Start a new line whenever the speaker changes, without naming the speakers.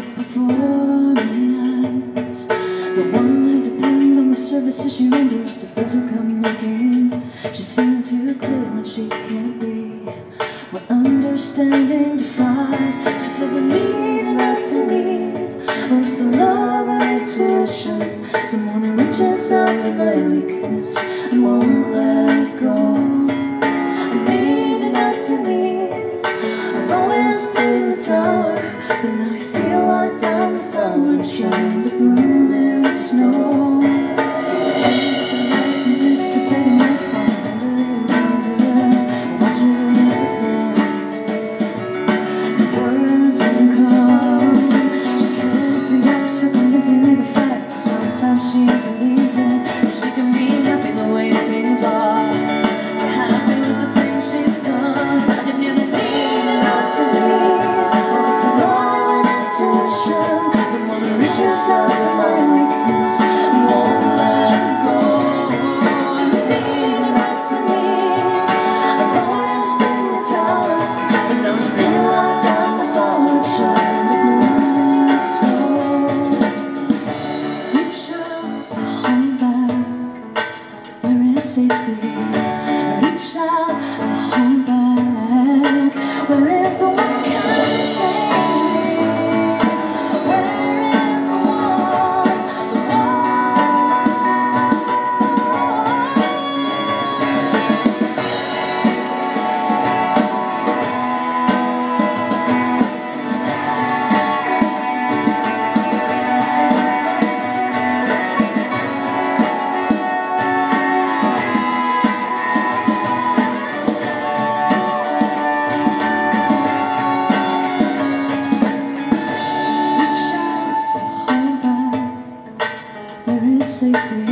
before my eyes The one who depends on the services she renders. To doesn't come looking She's seen too clear when she can't be. What understanding defies. She says I need and not to need. Oh, or it's a love and intuition Someone who reaches out to my weakness. And won't let go. I need not to need. I've always been the tower but now I ocean. safety. safety